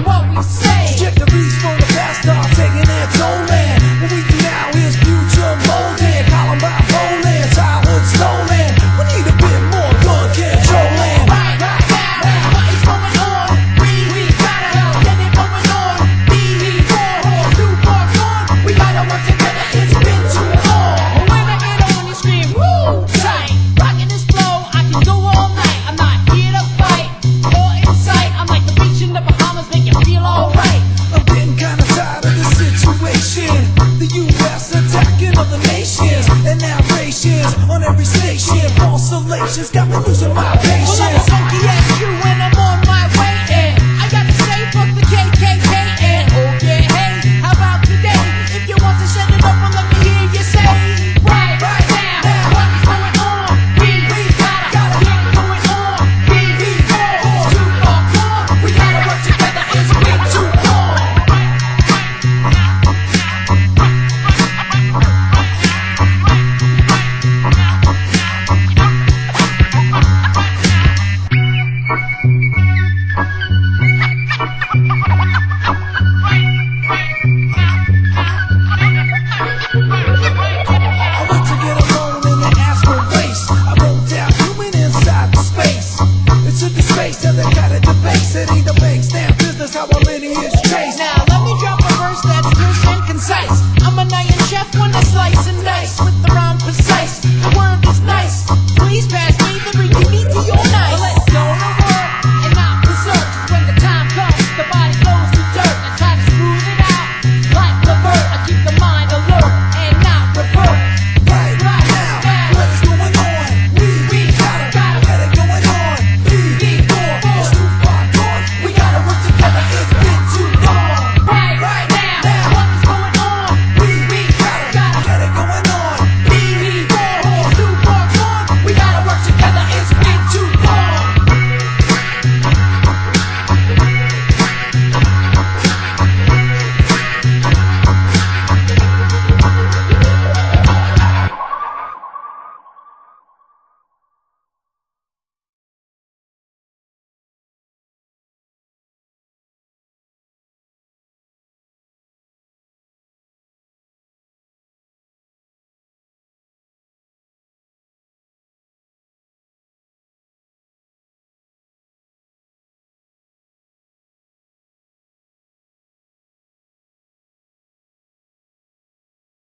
what we say. Revelations got me losing my